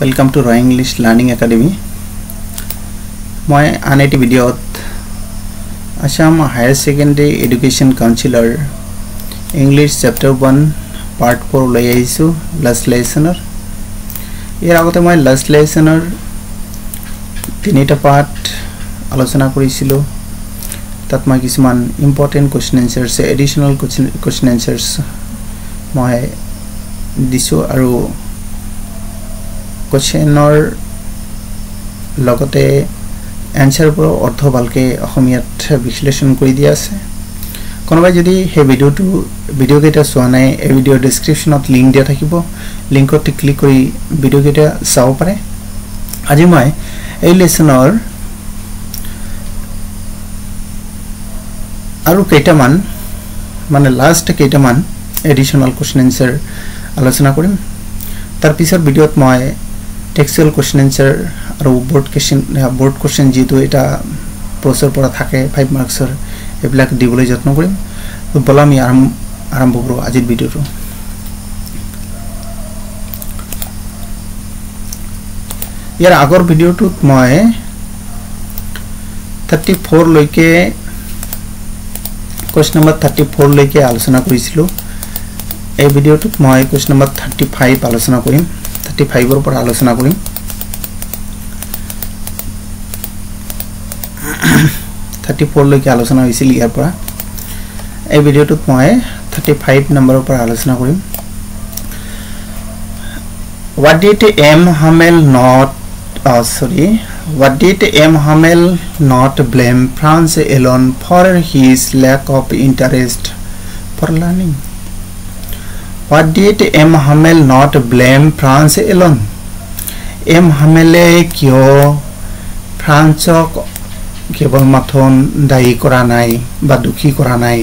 Welcome to Roy English learning academy মই আন এটি ভিডিঅ'ত Assam higher secondary education council English chapter one part four লৈ আহিছোঁ লাষ্ট লেচনৰ। ইয়াৰ আগতে মই লাষ্ট লেচনৰ তিনিটা পাৰ্ট আলোচনা কৰিছিলোঁ। তাত মই কিছুমান important question answers additional question question answers মই দিছোঁ আৰু কুৱেশ্যনৰ লগতে এনচাৰবোৰৰ অৰ্থ ভালকৈ অসমীয়াত বিশ্লেষণ কৰি দিয়া আছে। কোনোবাই যদি সেই ভিডিঅ'টো ভিডিঅ'কেইটা চোৱা নাই এই ভিডিঅ'ৰ ডিছক্ৰিপশ্যনত লিংক দিয়া থাকিব। লিংকত ক্লিক কৰি ভিডিঅ'কেইটা চাব পাৰে। আজি মই এই লেচনৰ আৰু কেইটামান মানে লাষ্ট কেইটামান এডিশ্যনেল কুৱেশ্যন এনচাৰ আলোচনা কৰিম। তাৰপিছত ভিডিঅ'ত মই টেক্সুৱেল কুৱেশ্যন এনচাৰ আৰু বৰ্ড কুৱেশ্যন বৰ্ড কুৱেশ্যন যিটো এটা প্ৰচৰ পৰা থাকে ফাইভ মাৰ্কছৰ এইবিলাক দিবলৈ যত্ন কৰিম। ব'লা আমি আৰম্ভ আৰম্ভ কৰোঁ আজিৰ ভিডিঅ'টো। ইয়াৰ আগৰ ভিডিঅ'টোত মই থাৰ্টি ফ'ৰলৈকে কুৱেশ্যন নম্বৰ থাৰ্টি ফ'ৰলৈকে আলোচনা কৰিছিলোঁ। এই ভিডিঅ'টোত মই কুৱেশ্যন নম্বৰ থাৰ্টি ফাইভ আলোচনা কৰিম। থাৰ্টি ফাইভৰ পৰা আলোচনা কৰিম থাৰ্টি ফ'ৰলৈকে আলোচনা হৈছিল ইয়াৰ পৰা। এই ভিডিঅ'টোত মই থাৰ্টি ফাইভ নম্বৰৰ পৰা আলোচনা কৰিম। What did M Hamel not sorry what did M Hamel not blame Franz alone for his lack of interest for learning what did M Hamel not blame Franz alone M হামেলে কিয় ফ্ৰান্সক কেৱল মাথোন দায়ী কৰা নাই বা দুখী কৰা নাই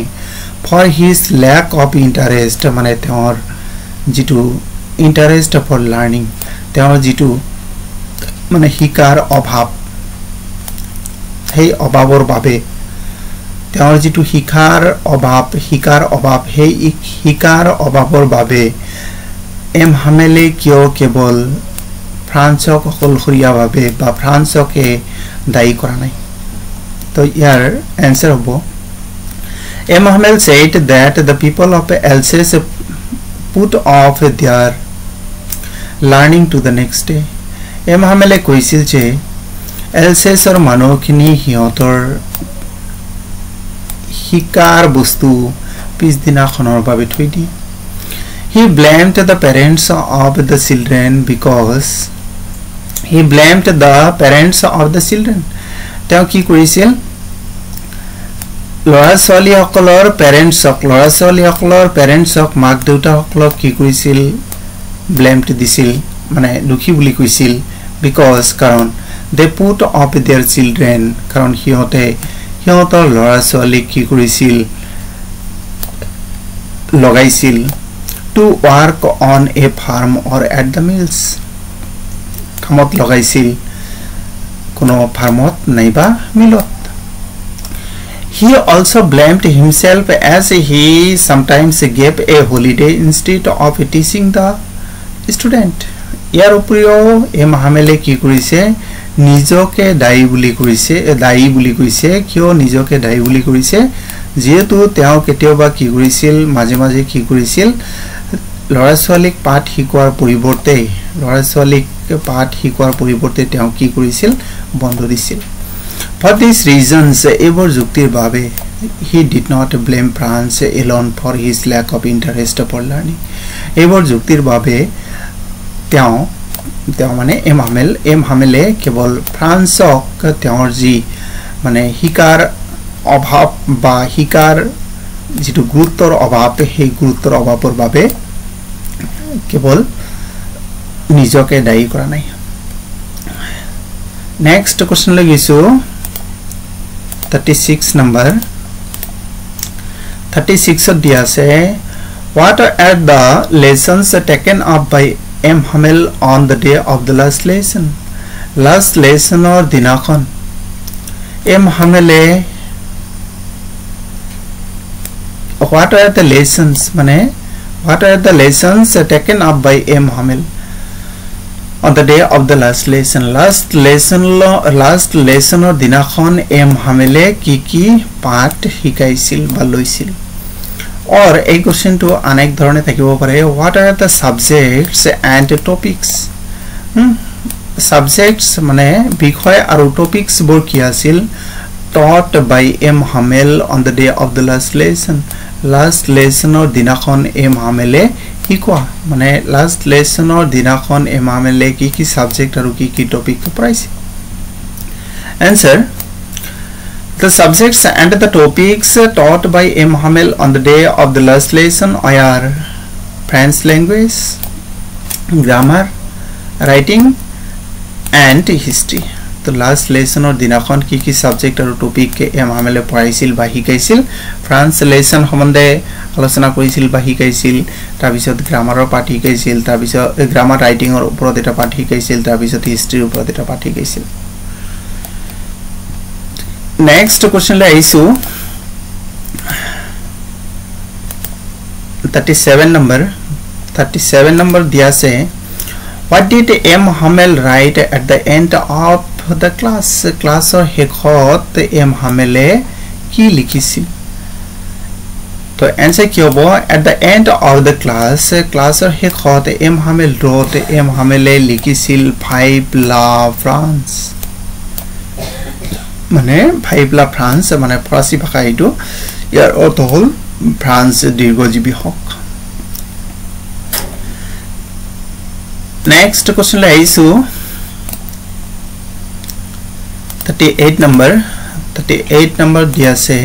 for his lack of interest মানে তেওঁৰ যিটো ইণ্টাৰেষ্ট ফৰ লাৰ্ণিং তেওঁৰ যিটো মানে শিকাৰ অভাৱ সেই অভাৱৰ বাবে তেওঁৰ যিটো শিকাৰ অভাৱ শিকাৰ অভাৱ সেই শিকাৰ অভাৱৰ বাবে এম হামেলে কিয় কেৱল ফ্ৰান্সক অকলশৰীয়াভাৱে বা ফ্ৰান্সকে দায়ী কৰা নাই? তো ইয়াৰ এনচাৰ হ'ব। M Hamel said that the people of Alsace put off their learning to the next day M হামেলে কৈছিল যে এলচেছৰ মানুহখিনি সিহঁতৰ শিকাৰ বস্তু পিছদিনাখনৰ বাবে থৈ দিয়ে he blamed the parents of the children because he blamed the parents of the children তেওঁ কি কৰিছিল? ল'ৰা ছোৱালীসকলৰ পেৰেণ্টছক ল'ৰা ছোৱালীসকলৰ পেৰেণ্টছক মাক দেউতাকসকলক কি কৰিছিল? ব্লেমড দিছিল মানে দুখী বুলি কৈছিল বিকজ কাৰণ they put off their children কাৰণ সিহঁতে সিহঁতৰ ল'ৰা ছোৱালীক কি কৰিছিল? লগাইছিল। To work on a farm or at the mills কামত লগাইছিল। কোনো ফাৰ্মত নাইবা মিলত he also' blamed himself as he sometimes gave a holiday instead of teaching the student ইয়াৰ উপৰিও এই মহামেলে কি কৰিছে? নিজকে দায়ী বুলি কৰিছে দায়ী বুলি কৈছে কিয় নিজকে দায়ী বুলি কৰিছে? যিহেতু তেওঁ কেতিয়াবা কি কৰিছিল মাজে মাজে কি কৰিছিল? ল'ৰা ছোৱালীক পাঠ শিকোৱাৰ পৰিৱৰ্তে ল'ৰা ছোৱালীক পাঠ শিকোৱাৰ পৰিৱৰ্তে তেওঁ কি কৰিছিল? বন্ধ দিছিল। ফৰ দিছ ৰিজনছ এইবোৰ যুক্তিৰ বাবে he did not blame France alone for his lack of interest for learning এইবোৰ যুক্তিৰ বাবে তেওঁ তেওঁ মানে এম হামেল এম হামেলে কেৱল ফ্ৰান্সক তেওঁৰ যি মানে শিকাৰ অভাৱ বা শিকাৰ যিটো গুৰুত্বৰ অভাৱ সেই গুৰুত্বৰ অভাৱৰ বাবে কেৱল নিজকে দায়ী কৰা নাই। নেক্সট কুৱেশ্যনলৈ গৈছোঁ। থাৰ্টি ছিক্স নম্বৰ থাৰ্টি ছিক্সত দিয়া আছে what are the lessons taken up M Hamel on the day of the last lesson last লেচনৰ দিনাখন এম হামেলে হোৱাট আৰ দ্য লেচনছ মানে what are the lessons taken up by M Hamel on the day of the last lesson last lesson last লেচনৰ দিনাখন M হামেলে কি কি পাঠ শিকাইছিল বা লৈছিল or এই ধৰণে থাকিব পাৰে। What are the subjects and topics subjects মানে বিষয় আৰু টপিকছবোৰ কি আছিল? M Hamel on the day of the last lesson last লেচনৰ দিনাখন এম হামেলে শিকোৱা মানে লাষ্ট লেচনৰ দিনাখন এম হামেলে কি কি ছাবজেক্ট আৰু কি কি টপিক পঢ়াইছে answer The subjects and the topics taught by M. Hamel on the day of the last lesson are French language, grammar, writing and history. Last লেচনৰ দিনাখন কি কি ছাবজেক্ট আৰু টপিক এম হামেলে পঢ়াইছিল বা শিকাইছিল ফ্ৰান্স লেচন সম্বন্ধে আলোচনা কৰিছিল বা শিকাইছিল তাৰপিছত গ্ৰামাৰৰ পাঠ শিকাইছিল তাৰপিছত গ্ৰামাৰ ৰাইটিঙৰ ওপৰত এটা পাঠ শিকাইছিল তাৰপিছত হিষ্ট্ৰীৰ ওপৰত এটা পাঠ শিকাইছিল নেক্সট কুৱেশ্যনলৈ আহিছোঁ thirty seven number thirty seven number দিয়া আছে what did M Hamel write at the end of the class ক্লাছৰ শেষত এম হামেলে কি লিখিছিল তো এনচাৰ কি হ'ব at the end of the class ক্লাছৰ শেষত এম হামেল ৰোত এম হামেলে লিখিছিল ফাইভ লা ফ্ৰান্স মানে ভাইবলা ফ্ৰান্স মানে ফৰাচী ভাষা এইটো। ইয়াৰ অৰ্থ হ'ল ফ্ৰান্স দীৰ্ঘজীৱী হওক। নেক্সট কুৱেশ্যনলৈ আহিছোঁ। Thirty eight number thirty eight number দি আছে।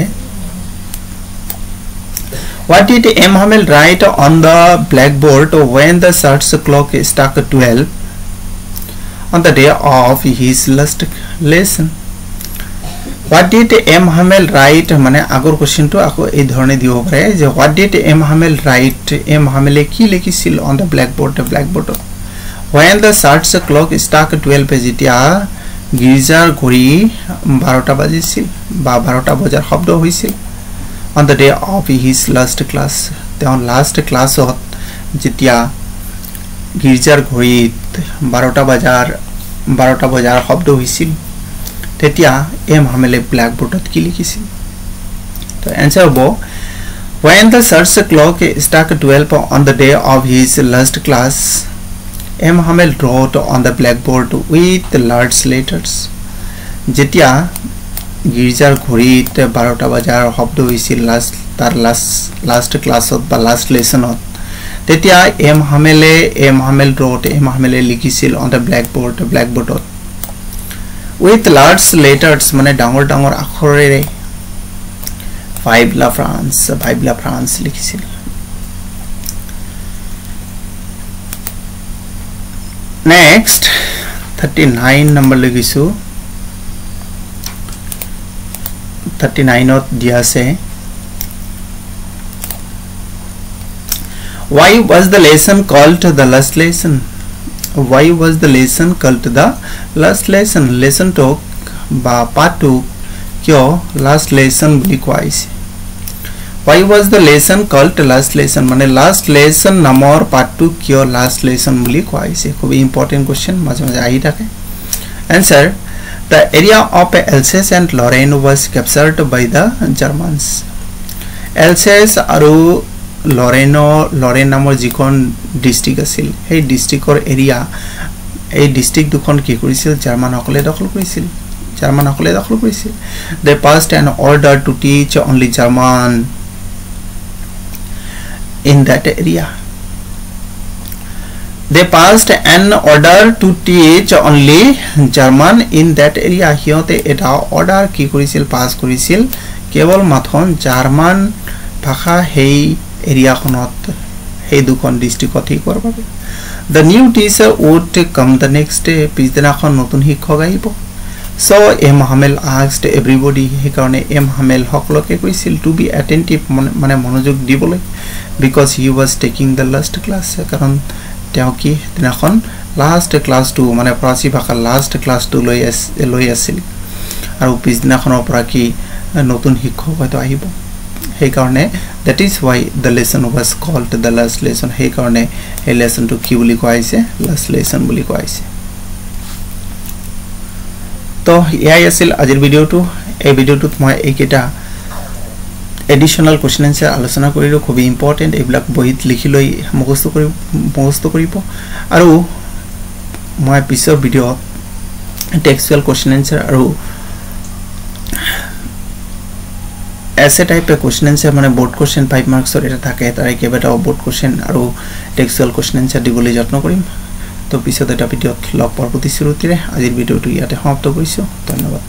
What did M Hamel write on the blackboard when the church's clock struck twelve on the day of his last lesson what did M Hamel write মানে আগৰ কুৱেশ্যনটো আকৌ এই ধৰণে দিব পাৰে যে what did M Hamel write M হামেলে কি লিখিছিল অন দ্য ব্লেক বৰ্ড ব্লেক বৰ্ডত when the church's clock struck টুৱেলভে যেতিয়া গীৰ্জাৰ ঘড়ী বাৰটা বাজিছিল বা বাৰটা বজাৰ শব্দ হৈছিল on the day of his last class তেওঁ লাষ্ট ক্লাছত যেতিয়া গীৰ্জাৰ ঘড়ীত বাৰটা বজাৰ বাৰটা বজাৰ শব্দ হৈছিল তেতিয়া এম হামেলে ব্লেক বৰ্ডত কি লিখিছিল? তো এনচাৰ হ'ব when the church clock struck twelve on the day of his last class M Hamel wrote on the blackboard with large letters যেতিয়া গীৰ্জাৰ ঘড়ীত বাৰটা বজাৰ শব্দ হৈছিল লাষ্ট তাৰ লাষ্ট লাষ্ট ক্লাছত বা লাষ্ট লেচনত তেতিয়া এম হামেলে এম হামেল ড্ৰট এম হামেলে লিখিছিল অন দ্য ব্লেক বৰ্ড ব্লেক বৰ্ডত উইথ লাৰ্জ লেটাৰ্ছ মানে ডাঙৰ ডাঙৰ আখৰেৰে ভাইবলা ফ্ৰান্স ভাইবলা ফ্ৰান্স লিখিছিল নেক্সট থাৰ্টি নাইন নম্বৰ লিখিছোঁ থাৰ্টি নাইনত দিয়া আছে why was the lesson called the last lesson? Why was the lesson called the last lesson lesson টোক বা পাঠটোক কিয় লাষ্ট লেচন বুলি কোৱা হৈছে why was the lesson called last lesson মানে লাষ্ট লেচন নামৰ পাঠটোক কিয় লাষ্ট লেচন বুলি কোৱা হৈছে খুব ইম্পৰ্টেণ্ট কুৱেশ্যন মাজে মাজে আহি থাকে answer the area of Alsace and Lorraine was captured by the Germans Alsace আৰু লৰেনো লৰেন নামৰ যিখন ডিষ্ট্ৰিক্ট আছিল সেই ডিষ্ট্ৰিক্টৰ এৰিয়া এই ডিষ্ট্ৰিক্ট দুখন কি কৰিছিল? জাৰ্মানসকলে দখল কৰিছিল। জাৰ্মানসকলে দখল কৰিছিল। They passed an order to teach only German in that area they passed an order to teach only German in that area সিহঁতে এটা অৰ্ডাৰ কি কৰিছিল? পাছ কৰিছিল। কেৱল মাথোন জাৰ্মান ভাষা সেই এৰিয়াখনত সেই দুখন ডিষ্ট্ৰিক্টত শিকোৱাৰ বাবে। The new teacher would come the next day পিছদিনাখন নতুন শিক্ষক আহিব। So' M Hamel asked everybody সেইকাৰণে এম হামেল সকলোকে কৈছিল টু বি এটেণ্টিভ মানে মনোযোগ দিবলৈ because he was taking the last class কাৰণ তেওঁ কি দিনাখন লাষ্ট ক্লাছটো মানে ফৰাচী ভাষাৰ লাষ্ট ক্লাছটো লৈ লৈ আছিল। আৰু পিছদিনাখনৰ পৰা কি নতুন শিক্ষক হয়তো আহিব। সেইকাৰণে that is why the lesson was called the last lesson সেইকাৰণে সেই লেচনটো কি বুলি কোৱা হৈছে লাষ্ট লেচন বুলি কোৱা হৈছে। তো এয়াই আছিল আজিৰ ভিডিঅ'টো। এই ভিডিঅ'টোত মই এইকেইটা এডিশ্যনেল কুৱেশ্যন এনচাৰ আলোচনা কৰিলোঁ খুবেই ইম্পৰ্টেণ্ট এইবিলাক বহীত লিখি লৈ মুখস্থ কৰি মুখস্থ কৰিব। আৰু মই পিছৰ ভিডিঅ'ত টেক্সুৱেল কুৱেশ্যন এনচাৰ আৰু এছ টাইপে কুৱেশ্যন এনচাৰ মানে বৰ্ড কুৱেশ্যন ফাইভ মাৰ্কছৰ এটা থাকে তাৰে কেইবাটাও বৰ্ড কুৱেশ্যন আৰু টেক্সুৱেল কুৱেশ্যন এনচাৰ দিবলৈ যত্ন কৰিম তো পিছত এটা ভিডিঅ'ত লগ পোৱাৰ প্ৰতিশ্ৰুতিৰে আজিৰ ভিডিঅ'টো ইয়াতে সমাপ্ত কৰিছোঁ ধন্যবাদ।